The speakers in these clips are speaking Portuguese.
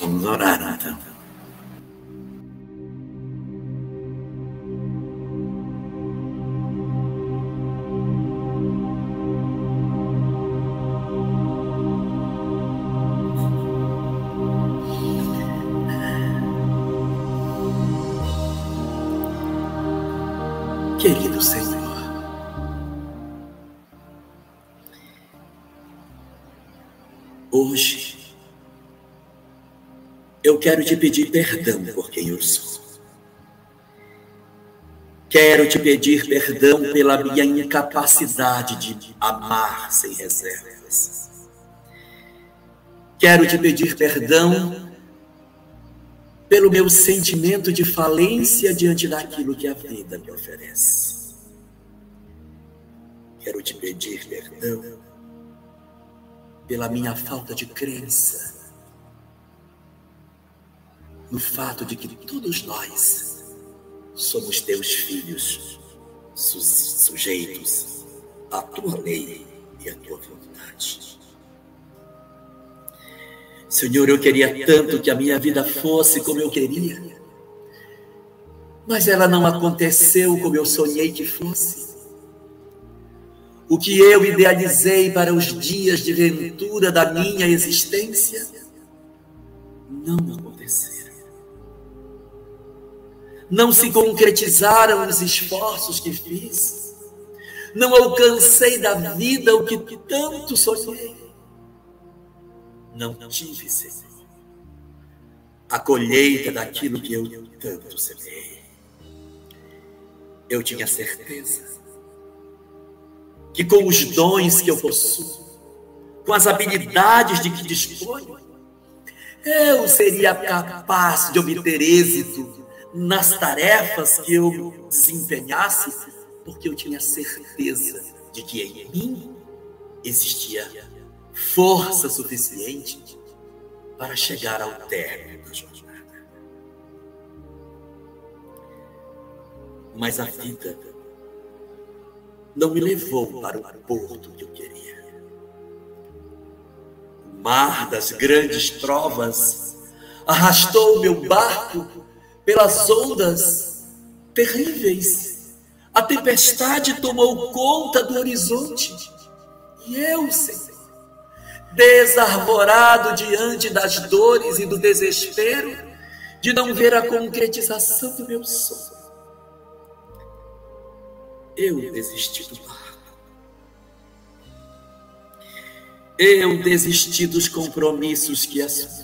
Vamos orar então. Querido Senhor, hoje eu quero te pedir perdão por quem eu sou. Quero te pedir perdão pela minha incapacidade de amar sem reservas. Quero te pedir perdão pelo meu sentimento de falência diante daquilo que a vida me oferece. Quero te pedir perdão pela minha falta de crença no fato de que todos nós somos teus filhos, su sujeitos à tua lei e à tua vontade. Senhor, eu queria tanto que a minha vida fosse como eu queria, mas ela não aconteceu como eu sonhei que fosse. O que eu idealizei para os dias de ventura da minha existência não aconteceu não se concretizaram os esforços que fiz, não alcancei da vida o que tanto sonhei. Não tive, Senhor, a colheita daquilo que eu tanto semeei. Eu tinha certeza que com os dons que eu possuo, com as habilidades de que disponho, eu seria capaz de obter êxito nas tarefas que eu desempenhasse, porque eu tinha certeza de que em mim existia força suficiente para chegar ao término da jornada. Mas a vida não me levou para o porto que eu queria. O mar das grandes provas arrastou meu barco pelas ondas terríveis. A tempestade tomou conta do horizonte. E eu, Senhor, desarvorado diante das dores e do desespero de não ver a concretização do meu sonho, eu desisti do barco. Eu desisti dos compromissos que assumi.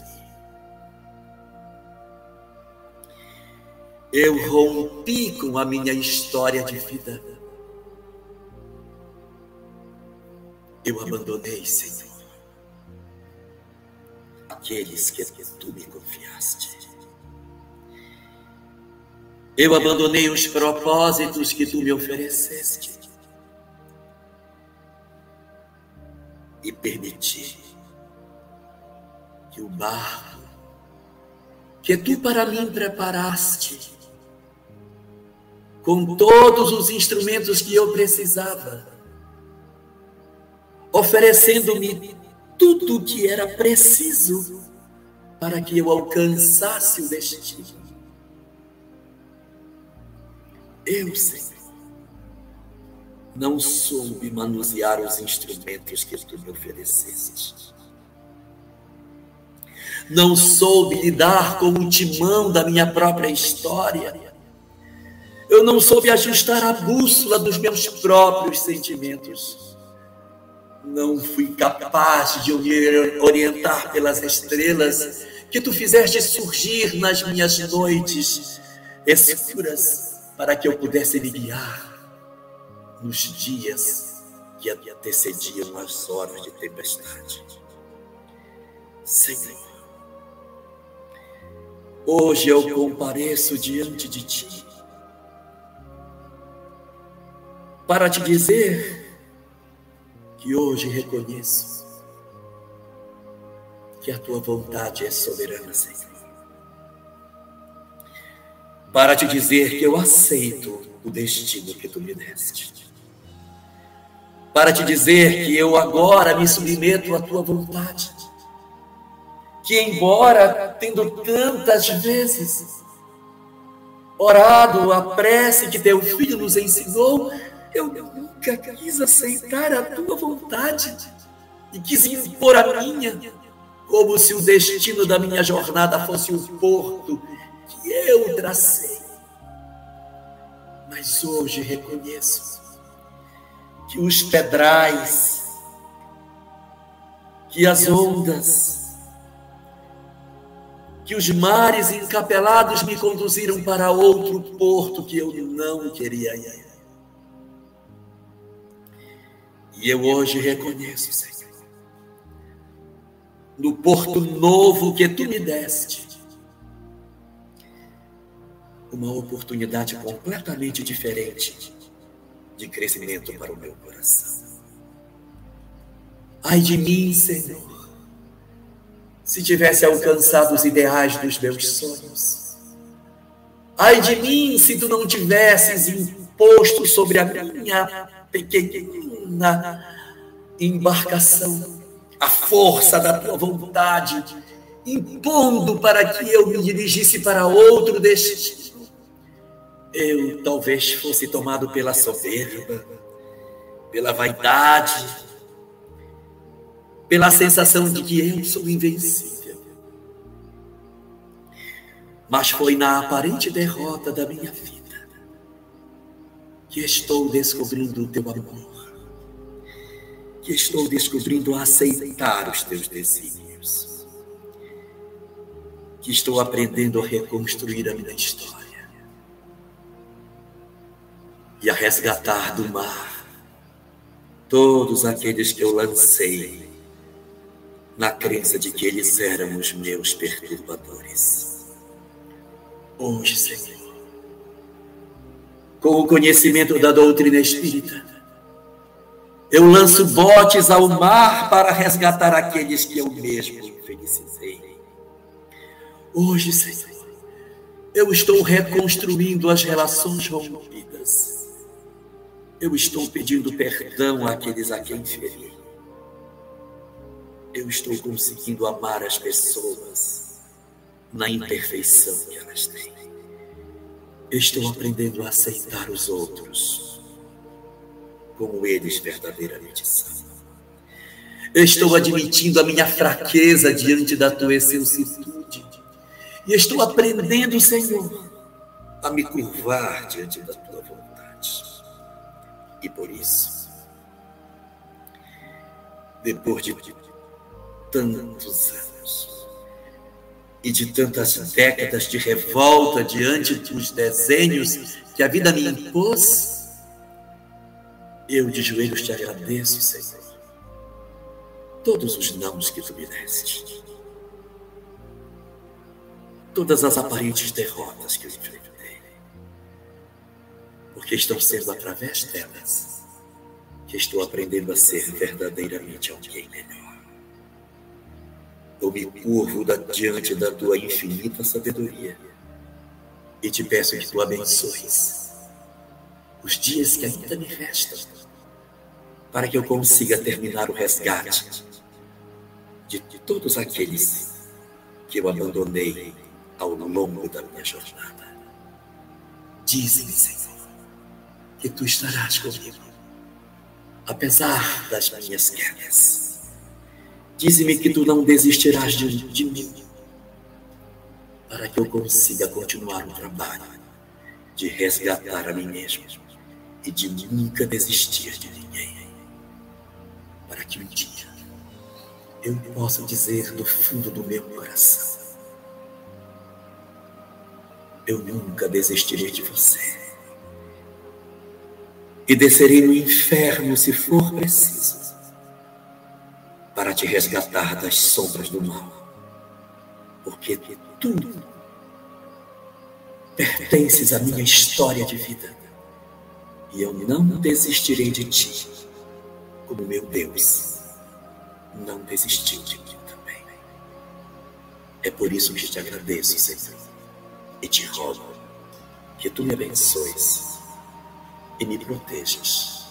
Eu rompi com a minha história de vida. Eu abandonei, Senhor, aqueles que tu me confiaste. Eu abandonei os propósitos que tu me ofereceste. E permiti que o barco que tu para mim preparaste com todos os instrumentos que eu precisava, oferecendo-me tudo o que era preciso para que eu alcançasse o destino. Eu, Senhor, não soube manusear os instrumentos que tu me ofereceste. Não soube lidar com o timão da minha própria história eu não soube ajustar a bússola dos meus próprios sentimentos. Não fui capaz de orientar pelas estrelas que tu fizeste surgir nas minhas noites escuras para que eu pudesse me guiar nos dias que antecediam as horas de tempestade. Senhor, hoje eu compareço diante de ti para te dizer que hoje reconheço que a tua vontade é soberana, Senhor. Para te dizer que eu aceito o destino que tu me deste. Para te dizer que eu agora me submeto à tua vontade. que, embora tendo tantas vezes orado a prece que teu filho nos ensinou, eu nunca quis aceitar a tua vontade e quis impor a minha, como se o destino da minha jornada fosse o porto que eu tracei. Mas hoje reconheço que os pedrais, que as ondas, que os mares encapelados me conduziram para outro porto que eu não queria ir. E eu hoje reconheço, Senhor, no porto novo que tu me deste, uma oportunidade completamente diferente de crescimento para o meu coração. Ai de mim, Senhor, se tivesse alcançado os ideais dos meus sonhos. Ai de mim, se tu não tivesses imposto sobre a minha embarcação. A força da tua vontade, impondo para que eu me dirigisse para outro destino. Eu talvez fosse tomado pela soberba, pela vaidade, pela sensação de que eu sou invencível. Mas foi na aparente derrota da minha vida que estou descobrindo o teu amor, que estou descobrindo aceitar os teus desígnios, que estou aprendendo a reconstruir a minha história e a resgatar do mar todos aqueles que eu lancei na crença de que eles eram os meus perturbadores. Hoje, Senhor, com o conhecimento da doutrina espírita, eu lanço botes ao mar para resgatar aqueles que eu mesmo infelicizei. Hoje, Senhor, eu estou reconstruindo as relações rompidas eu estou pedindo perdão àqueles a quem feri. Eu estou conseguindo amar as pessoas na imperfeição que elas têm. estou aprendendo a aceitar os outros como eles verdadeiramente são. estou admitindo a minha fraqueza diante da tua excelsitude. E estou aprendendo, Senhor, a me curvar diante da tua vontade. E por isso, depois de tantos anos e de tantas décadas de revolta diante dos desenhos que a vida me impôs, eu de joelhos te agradeço, Senhor, todos os nãos que tu me deste, todas as aparentes derrotas que eu enfrentei. Porque estão sendo através delas que estou aprendendo a ser verdadeiramente alguém melhor. Eu me curvo diante da tua infinita sabedoria e te peço que tu abençoes os dias que ainda me restam, para que eu consiga terminar o resgate de todos aqueles que eu abandonei ao longo da minha jornada. Diz-me, Senhor que tu estarás comigo, apesar das minhas quedas. Dize-me que tu não desistirás de, de mim, para que eu consiga continuar o trabalho de resgatar a mim mesmo e de nunca desistir de ninguém, para que um dia eu possa dizer do fundo do meu coração: Eu nunca desistirei de você. E descerei no inferno se for preciso, para te resgatar das sombras do mal, porque tudo pertences à minha história de vida, e eu não desistirei de ti, como meu Deus não desistiu de mim também. É por isso que te agradeço, Senhor, e te rogo que tu me abençoes e me protejas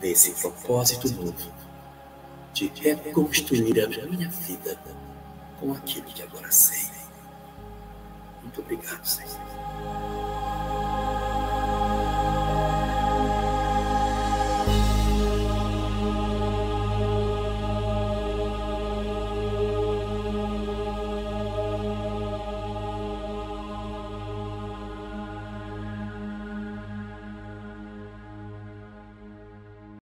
nesse propósito novo de reconstruir a minha vida com aquilo que agora sei. Muito obrigado, Senhor.